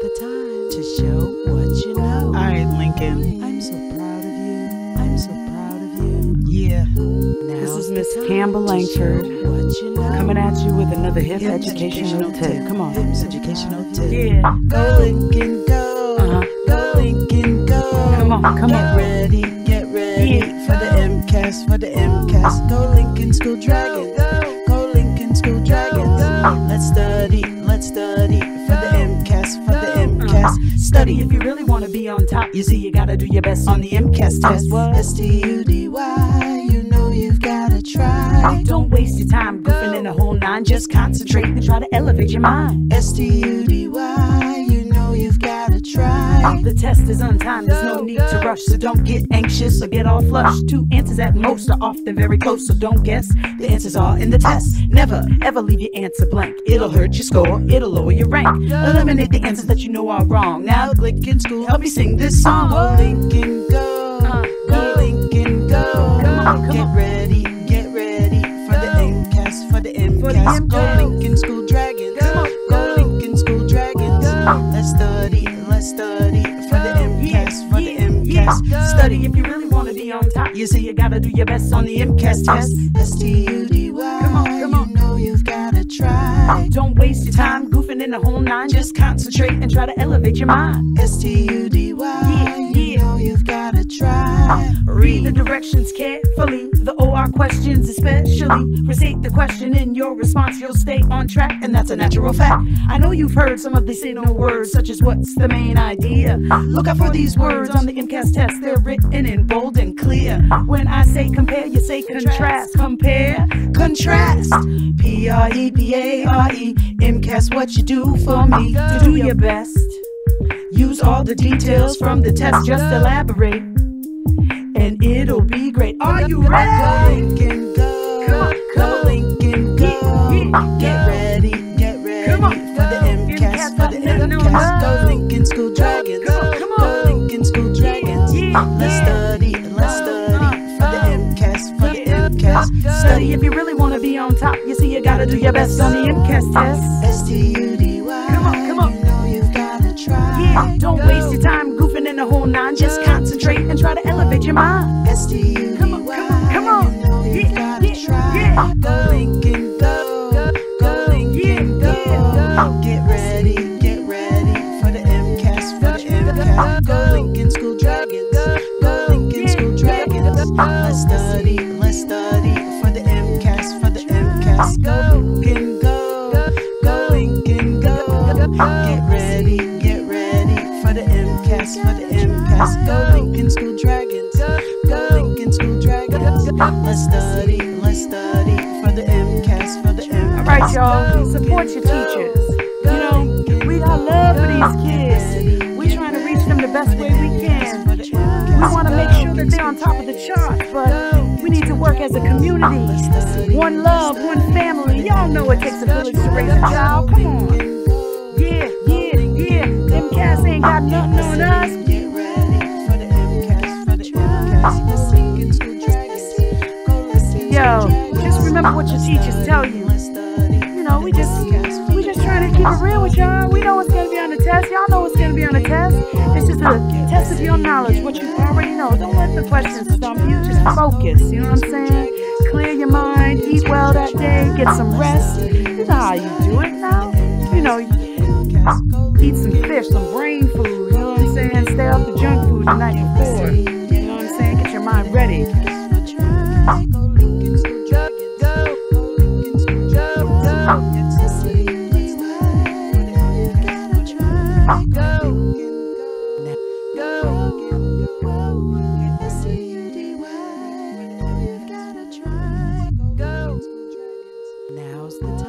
the time to show what you know. All right, Lincoln. I'm so proud of you. I'm so proud of you. Yeah. This is Miss Campbell Langford What you know. Coming at you with another hip Hip educational tip. Come on. Hips educational tip. Yeah. Go Lincoln, go. Uh-huh. Go Lincoln, go. Come on, come get on. ready, get ready Yeah. for the MCAS, for the MCAS. Go Lincoln School Dragons. Go Lincoln School Dragons. Let's study, Study if you really want to be on top. You see, you gotta do your best on the MCAS test. What? S T U D Y, you know you've gotta try. Oh, don't waste your time goofing in the whole nine. Just concentrate and try to elevate your mind. S The test is on time, there's no need to rush. So don't get anxious or get all flushed. Two answers at most are often very close, so don't guess. The answers are in the test. Never ever leave your answer blank. It'll hurt your score, it'll lower your rank. Eliminate the answers that you know are wrong. Now, Lincoln School, help me sing this song. Go Lincoln, go. Uh, Go Lincoln, go. Come on, come get ready, study, for the MCAS, for the MCAS. Study if you really want to be on top. You see, you gotta do your best on the MCAS test. S T U D Y. Come on, come on. You know you've gotta try. Don't waste your time goofing in the whole nine. Just concentrate and try to elevate your mind. S T U D Y. Yeah, You yeah. know you've gotta try. Read the directions carefully, the OR questions especially. Recite the question in your response, you'll stay on track, and that's a natural fact. I know you've heard some of the signal words, such as what's the main idea. Look out for these words on the MCAS test, they're written in bold and clear. When I say compare, you say contrast. Compare, contrast. P R E P A R E. MCAS, what you do for me? To do your best, use all the details from the test, just elaborate. And it'll be great. Are you Go ready? Go. Come on, Go come go. Yeah, Get go. ready, get ready Come on, for the go. MCAS, for the MCAS, no, no, MCAS. no. Go Lincoln School Dragons. Come on, Go on. Lincoln School Dragons. Let's study, let's study for the MCAS, for the MCAS. Study if you really want to be on top. You see, you gotta do your best on the MCAS test. S T U D Y. Come on, come on. You know you've gotta try. Yeah, don't waste your time goofing in the whole nine. Just concentrate and try to elevate your mind. S T U Come on, come on, come on. You know you've Yeah, gotta yeah, try. yeah. Go Lincoln, go. Go Lincoln, Yeah, go. Get ready, get ready for the MCAS, for the MCAS. Go Lincoln School Dragons. Go Lincoln School Dragons. Let's study, let's study for the MCAS, for the MCAS. Go Lincoln, go. Go Lincoln, go. Get ready, get ready for the MCAS, for the MCAS. Go Let's study, let's study for the MCAS, for the MCAS. All right, y'all. Support your teachers. You know, we got love for these kids. We're trying to reach them the best way we can. We want to make sure that they're on top of the charts, but we need to work as a community. One love, one family. Y'all know it takes a village to raise a child. Come on. Yeah, yeah, yeah. Them cats ain't got nothing on us. We just we just trying to keep it real with y'all. We know what's gonna be on the test. Y'all know what's gonna be on the test. It's just a test of your knowledge, what you already know. Don't let the questions stump you. Just focus. You know what I'm saying? Clear your mind. Eat well that day. Get some rest. You how you do it now. You know, eat some fish, some brain food. You know what I'm saying? Stay off the junk food the night before. You know what I'm saying? Get your mind ready. Now's the